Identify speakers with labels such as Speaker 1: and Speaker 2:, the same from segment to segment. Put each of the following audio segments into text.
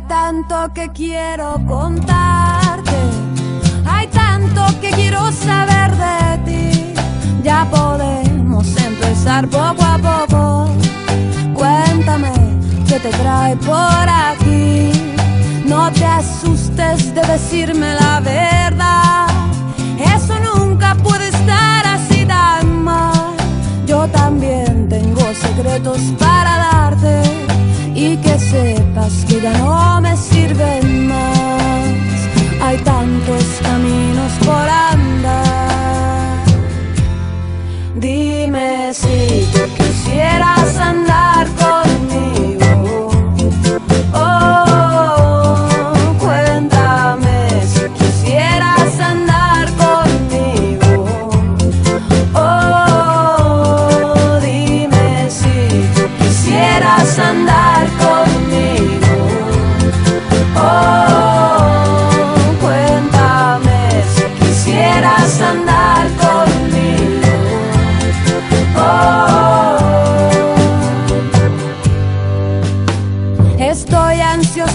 Speaker 1: tanto que quiero contarte, hay tanto que quiero saber de ti. Ya podemos empezar poco a poco. Cuéntame qué te trae por aquí. No te asustes de decirme la verdad. Y que sepas que ya no me sirven más. Hay tantos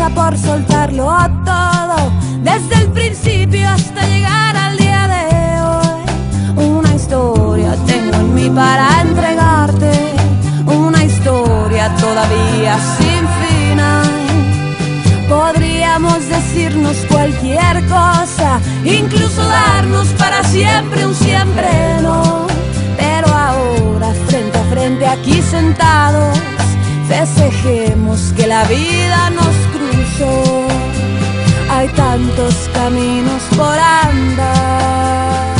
Speaker 1: por soltarlo todo, desde el principio hasta llegar al día de hoy. Una historia tengo en mí para entregarte, una historia todavía sin final. Podríamos decirnos cualquier cosa, incluso darnos para siempre un siempre no. Pero ahora, frente a frente, aquí sentados, festejemos que la vida nos hay tantos caminos por andar.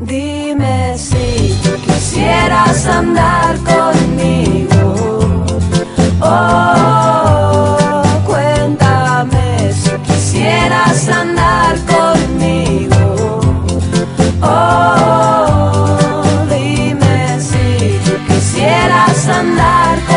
Speaker 1: Dime si quisieras andar conmigo. Oh, cuéntame si quisieras andar conmigo. Oh, dime si quisieras andar conmigo.